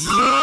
Vroom.